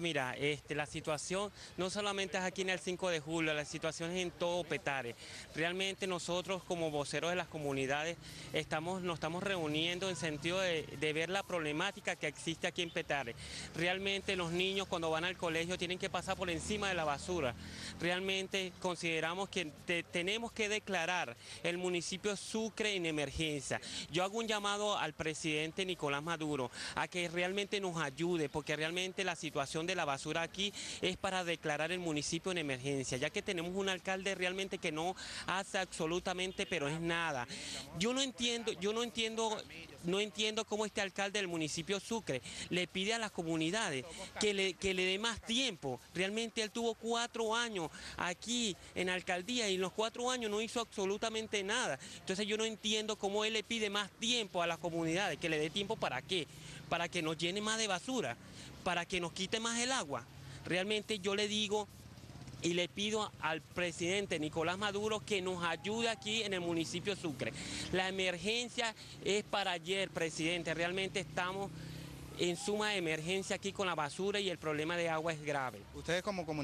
Mira, este, la situación no solamente es aquí en el 5 de julio, la situación es en todo Petare. Realmente nosotros como voceros de las comunidades estamos, nos estamos reuniendo en sentido de, ver la problemática que existe aquí en Petare. Realmente los niños cuando van al colegio tienen que pasar por encima de la basura. Realmente consideramos que tenemos que declarar el municipio Sucre en emergencia. Yo hago un llamado al presidente Nicolás Maduro a que realmente nos ayude porque realmente la situación de la basura aquí es para declarar el municipio en emergencia, ya que tenemos un alcalde realmente que no hace absolutamente, pero es nada. Yo no entiendo, yo no entiendo, no entiendo cómo este alcalde del municipio Sucre le pide a las comunidades que le, que le dé más tiempo. Realmente él tuvo cuatro años aquí en alcaldía y en los cuatro años no hizo absolutamente nada. Entonces yo no entiendo cómo él le pide más tiempo a las comunidades, que le dé tiempo para qué, para que nos llene más de basura para que nos quite más el agua. Realmente yo le digo y le pido al presidente Nicolás Maduro que nos ayude aquí en el municipio de Sucre. La emergencia es para ayer, presidente. Realmente estamos en suma emergencia aquí con la basura y el problema de agua es grave. Ustedes como